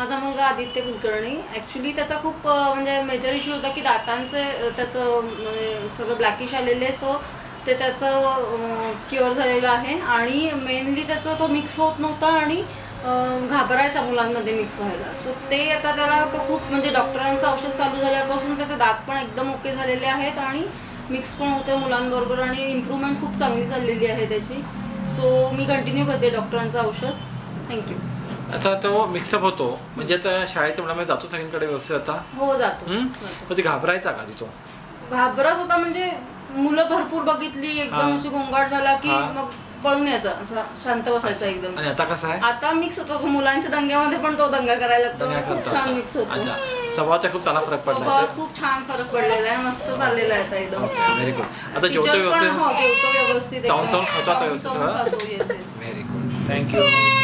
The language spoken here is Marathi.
माझा मुलगा आदित्य कुलकर्णी. ॲक्च्युली त्याचा खूप म्हणजे मेजर इश्यू होता की दातांचे त्याचं म्हणजे सगळं ब्लॅकिश आलेले सो ते त्याचं क्युअर झालेलं आहे. आणि मेनली त्याचं तो मिक्स होत नव्हता आणि घाबरायचा मुलांमध्ये मिक्स व्हायला. सो ते आता त्याला तो खूप म्हणजे डॉक्टरांचं औषध चालू झाल्यापासून त्याचे दात पण एकदम ओके झालेले आहेत आणि मिक्स पण होते मुलांबरोबर आणि इम्प्रूव्हमेंट खूप चांगली चाललेली आहे त्याची. सो मी कंटिन्यू करते डॉक्टरांचं औषध. थँक्यू आता तो मिक्सअप होतो. म्हणजे आता शाळेच्या मुलामध्ये जातो सगळीकडे व्यवस्थित आता? हो जातो. पण ती घाबरायचा का ती तो घाबरत होता म्हणजे मुलं भरपूर बघितली एकदम हा. अशी गोंगाट झाला की हा. मग पळून यायचा असा शांत बसायचा एकदम. आणि आता कसा आहे? आता मिक्स होतो तो मुलांच्या दंग्यामध्ये पण तो दंगा करायला लागतो. खूप छान मिक्स. होतो. स्वभावाचा खूप चांगला फरक पडला स्वभावात खूप छान फरक पडलेला आहे. मस्त चाललेला आहे आता एकदम. व्हेरी गुड आता Teacher जेवतो व्यवस्थित? हो, जेवतो व्यवस्थित चावून. चावून खातो आता व्यवस्थित. Very good thank you